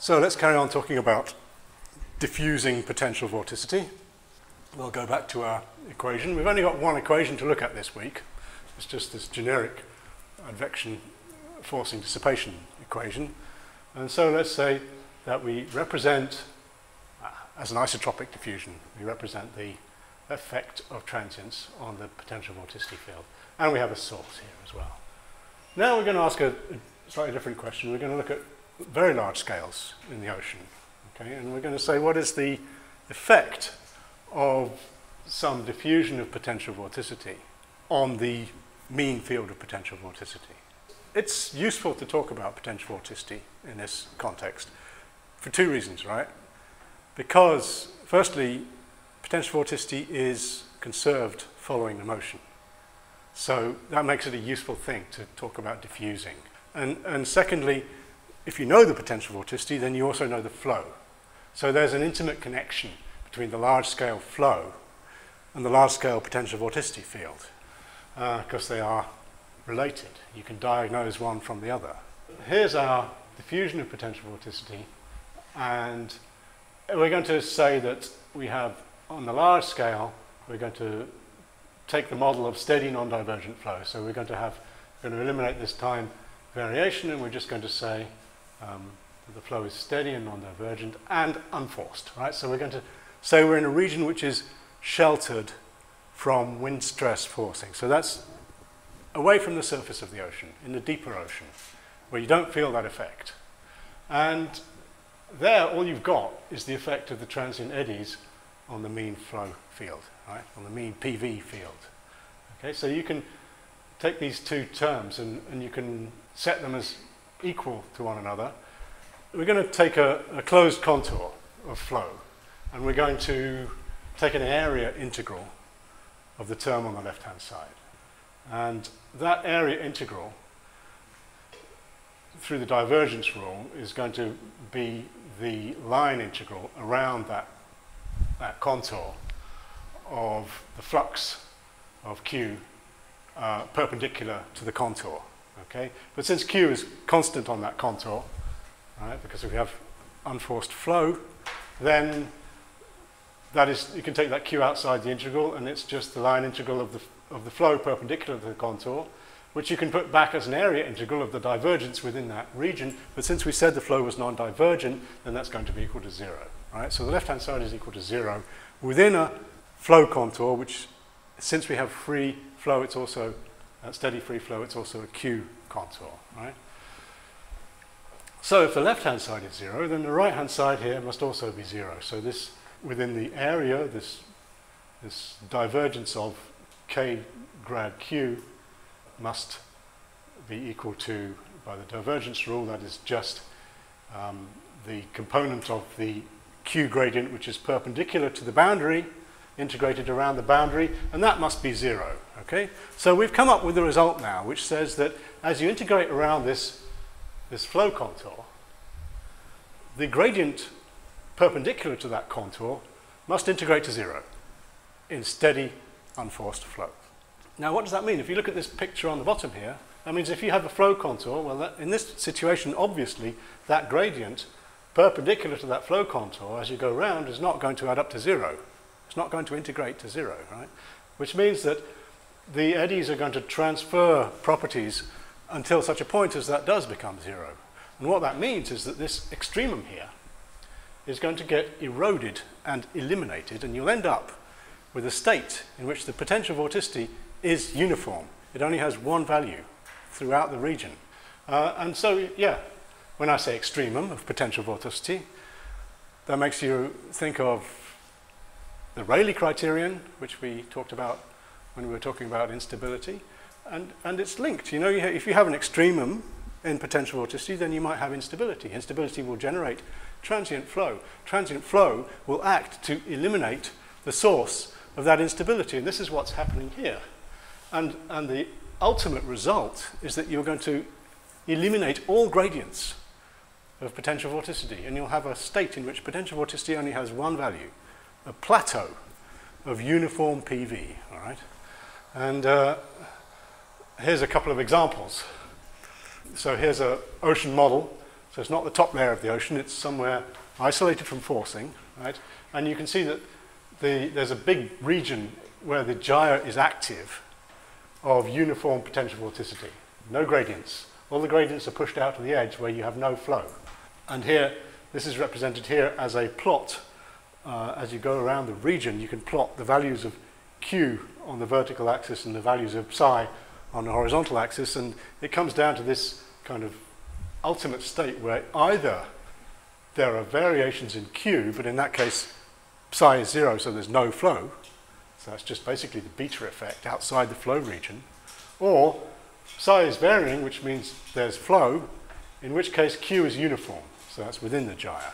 So let's carry on talking about diffusing potential vorticity. We'll go back to our equation. We've only got one equation to look at this week. It's just this generic advection forcing dissipation equation. And so let's say that we represent, uh, as an isotropic diffusion, we represent the effect of transients on the potential vorticity field. And we have a source here as well. Now we're going to ask a slightly different question. We're going to look at very large scales in the ocean. Okay? And we're going to say what is the effect of some diffusion of potential vorticity on the mean field of potential vorticity. It's useful to talk about potential vorticity in this context for two reasons, right? Because, firstly, potential vorticity is conserved following the motion. So that makes it a useful thing to talk about diffusing. And, and secondly, if you know the potential vorticity, then you also know the flow. So there's an intimate connection between the large-scale flow and the large-scale potential vorticity field, because uh, they are related. You can diagnose one from the other. Here's our diffusion of potential vorticity, and we're going to say that we have, on the large scale, we're going to take the model of steady non-divergent flow. So we're going to have, we're going to eliminate this time variation, and we're just going to say um, the flow is steady and non-divergent and unforced, right? So we're going to say we're in a region which is sheltered from wind stress forcing. So that's away from the surface of the ocean, in the deeper ocean, where you don't feel that effect. And there, all you've got is the effect of the transient eddies on the mean flow field, right? On the mean PV field. Okay, so you can take these two terms and, and you can set them as equal to one another, we're going to take a, a closed contour of flow and we're going to take an area integral of the term on the left-hand side. And that area integral, through the divergence rule, is going to be the line integral around that, that contour of the flux of Q uh, perpendicular to the contour. Okay? But since Q is constant on that contour, right, because we have unforced flow, then that is, you can take that Q outside the integral and it's just the line integral of the, of the flow perpendicular to the contour, which you can put back as an area integral of the divergence within that region. But since we said the flow was non-divergent, then that's going to be equal to zero. Right? So the left-hand side is equal to zero within a flow contour, which since we have free flow, it's also a steady free flow, it's also a Q contour, right? So if the left-hand side is zero, then the right-hand side here must also be zero. So this, within the area, this, this divergence of k grad q must be equal to, by the divergence rule, that is just um, the component of the q gradient which is perpendicular to the boundary, integrated around the boundary, and that must be zero. Okay? So we've come up with a result now which says that as you integrate around this, this flow contour, the gradient perpendicular to that contour must integrate to zero in steady, unforced flow. Now, what does that mean? If you look at this picture on the bottom here, that means if you have a flow contour, well, that, in this situation, obviously, that gradient perpendicular to that flow contour as you go around is not going to add up to zero. It's not going to integrate to zero, right? Which means that the eddies are going to transfer properties until such a point as that does become zero. And what that means is that this extremum here is going to get eroded and eliminated, and you'll end up with a state in which the potential vorticity is uniform. It only has one value throughout the region. Uh, and so, yeah, when I say extremum of potential vorticity, that makes you think of the Rayleigh criterion, which we talked about when we were talking about instability, and, and it's linked. You know, if you have an extremum in potential vorticity, then you might have instability. Instability will generate transient flow. Transient flow will act to eliminate the source of that instability, and this is what's happening here. And, and the ultimate result is that you're going to eliminate all gradients of potential vorticity, and you'll have a state in which potential vorticity only has one value, a plateau of uniform PV, all right? And uh, here's a couple of examples. So here's an ocean model So it's not the top layer of the ocean, it's somewhere isolated from forcing, right? And you can see that the, there's a big region where the gyre is active of uniform potential vorticity. No gradients. All the gradients are pushed out to the edge where you have no flow. And here, this is represented here as a plot. Uh, as you go around the region, you can plot the values of Q on the vertical axis and the values of psi on the horizontal axis, and it comes down to this kind of ultimate state where either there are variations in Q, but in that case, psi is zero, so there's no flow. So that's just basically the beta effect outside the flow region. Or psi is varying, which means there's flow, in which case Q is uniform. So that's within the gyre.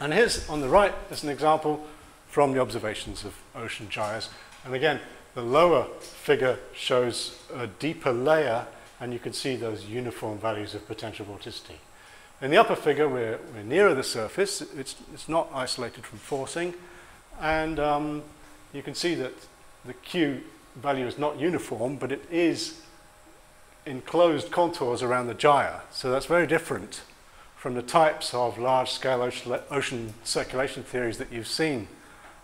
And here's on the right, there's an example from the observations of ocean gyres. And again, the lower figure shows a deeper layer, and you can see those uniform values of potential vorticity. In the upper figure, we're, we're nearer the surface. It's, it's not isolated from forcing. And um, you can see that the Q value is not uniform, but it is enclosed contours around the gyre. So that's very different from the types of large-scale ocean, ocean circulation theories that you've seen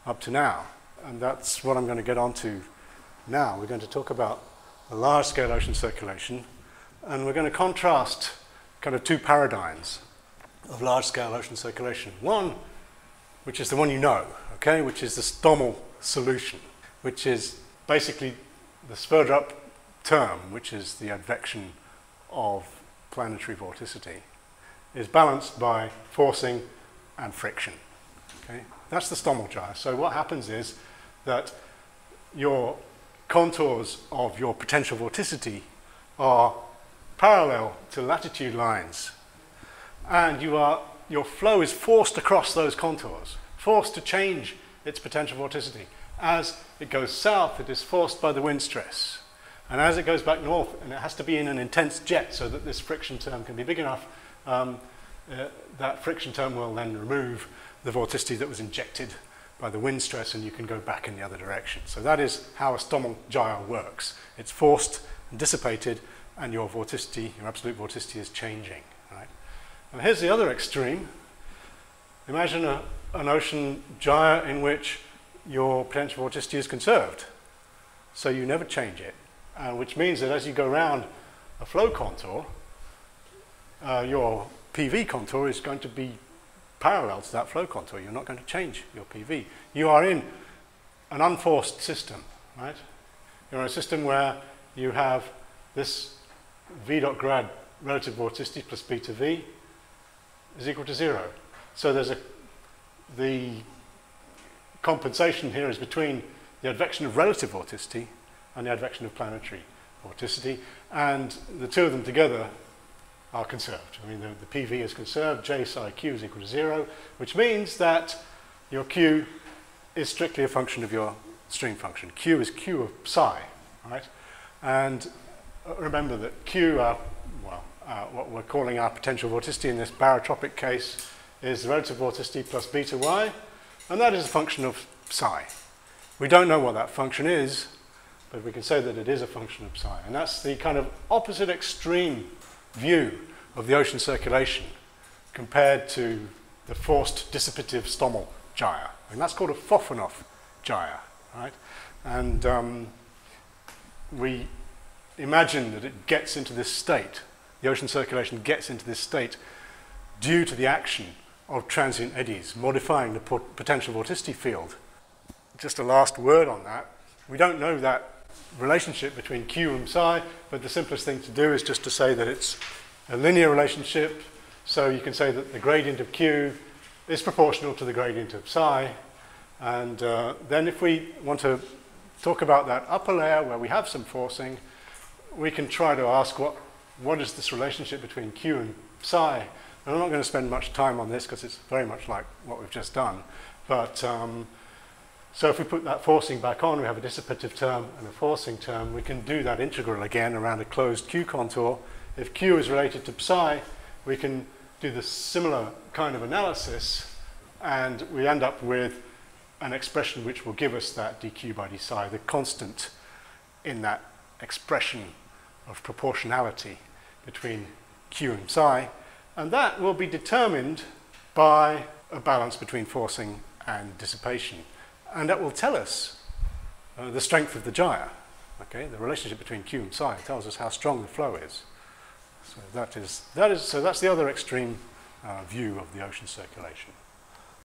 up to now. And that's what I'm going to get onto now. We're going to talk about large-scale ocean circulation, and we're going to contrast kind of two paradigms of large-scale ocean circulation. One, which is the one you know, okay, which is the Stommel solution, which is basically the Sverdrup term, which is the advection of planetary vorticity, is balanced by forcing and friction. Okay? That's the Stommel gyre. So what happens is that your contours of your potential vorticity are parallel to latitude lines. And you are, your flow is forced across those contours, forced to change its potential vorticity. As it goes south, it is forced by the wind stress. And as it goes back north, and it has to be in an intense jet so that this friction term can be big enough, um, uh, that friction term will then remove the vorticity that was injected by the wind stress and you can go back in the other direction. So that is how a Stommel gyre works. It's forced and dissipated and your vorticity, your absolute vorticity is changing. Right? And here's the other extreme. Imagine a, an ocean gyre in which your potential vorticity is conserved. So you never change it, uh, which means that as you go around a flow contour, uh, your PV contour is going to be parallel to that flow contour. You're not going to change your PV. You are in an unforced system, right? You're in a system where you have this v dot grad relative vorticity plus beta v is equal to zero. So there's a, the compensation here is between the advection of relative vorticity and the advection of planetary vorticity, and the two of them together are conserved. I mean, the, the PV is conserved, J psi Q is equal to zero, which means that your Q is strictly a function of your stream function. Q is Q of psi, right? And remember that Q, uh, well, uh, what we're calling our potential vorticity in this barotropic case is the relative vorticity plus beta y, and that is a function of psi. We don't know what that function is, but we can say that it is a function of psi. And that's the kind of opposite extreme view of the ocean circulation compared to the forced dissipative Stommel gyre. And that's called a Fofonoff gyre, right? And um, we imagine that it gets into this state, the ocean circulation gets into this state due to the action of transient eddies, modifying the potential vorticity field. Just a last word on that. We don't know that relationship between Q and psi, but the simplest thing to do is just to say that it's a linear relationship. So you can say that the gradient of Q is proportional to the gradient of psi. And uh, then if we want to talk about that upper layer where we have some forcing, we can try to ask what, what is this relationship between Q and psi. And I'm not going to spend much time on this because it's very much like what we've just done. But um, so if we put that forcing back on, we have a dissipative term and a forcing term. We can do that integral again around a closed Q contour. If Q is related to psi, we can do the similar kind of analysis and we end up with an expression which will give us that dq by d psi, the constant in that expression of proportionality between q and psi. And that will be determined by a balance between forcing and dissipation. And that will tell us uh, the strength of the gyre. Okay, the relationship between Q and psi tells us how strong the flow is. So that is, that is, so that's the other extreme uh, view of the ocean circulation.